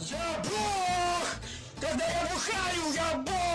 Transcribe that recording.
Я бог! Когда я бухаю, я бог!